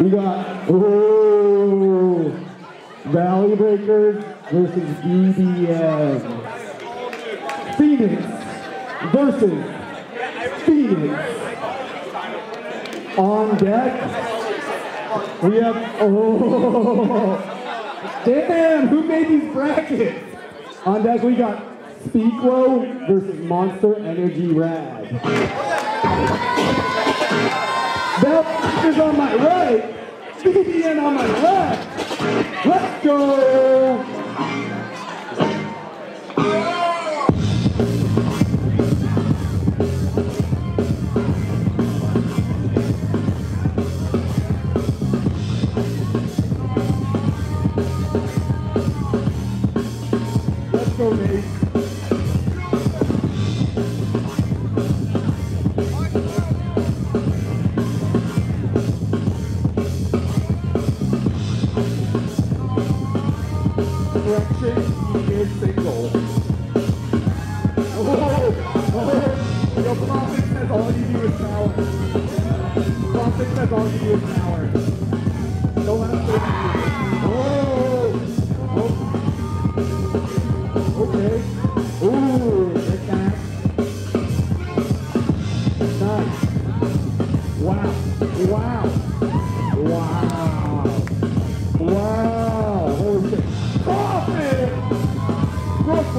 We got, oh, Valley Breakers versus VBN. Phoenix versus Phoenix. On deck, we have, oh, damn, who made these brackets? On deck, we got Speaklow versus Monster Energy Rad. That is on my right, VBN on my left. Let's go! Let's go, Nate. Correction, he is single. Oh, oh, your prophet says all you do is power. Prophet says all you do is power.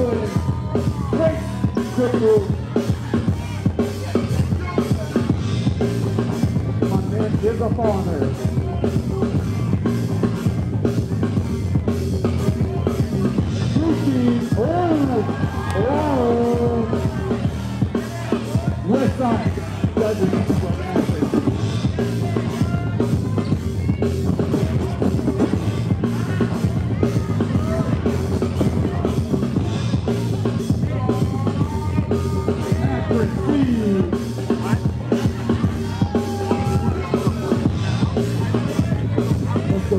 Brooklyn. Great triple. My man is a father.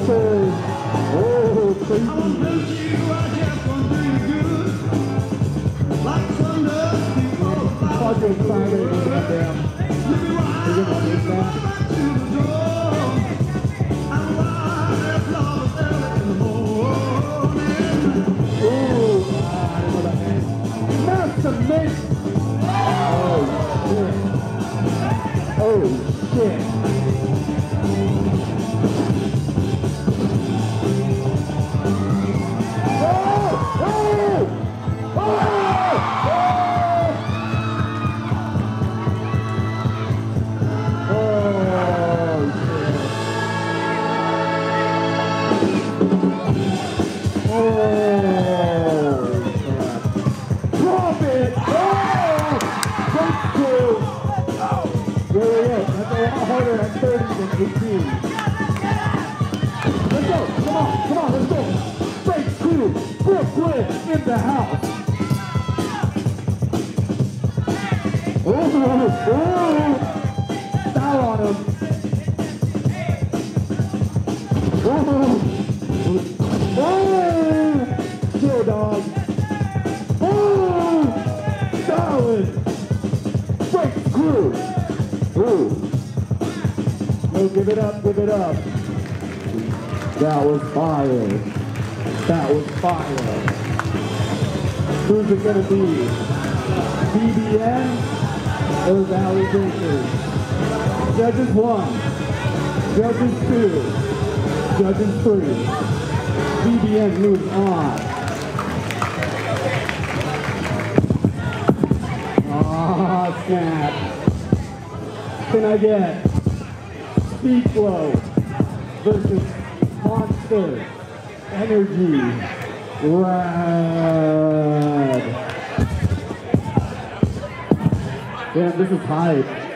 Oh, Friday, goddamn. Come on! Come on! Let's go! Breakthrough! Brooklyn in the house! Oh! Oh! Foul on him! Oh! Oh! Chill, dog! Oh! Solid! Breakthrough! Ooh! No, give it up, give it up. That was fire. That was fire. Who's it gonna be? VBN or Valley Breakers? Judges one. Judges two. judges three. VBN moves on. Ah, snap. Can I get Speed Flow versus Monster Energy Rad? Damn, this is hype.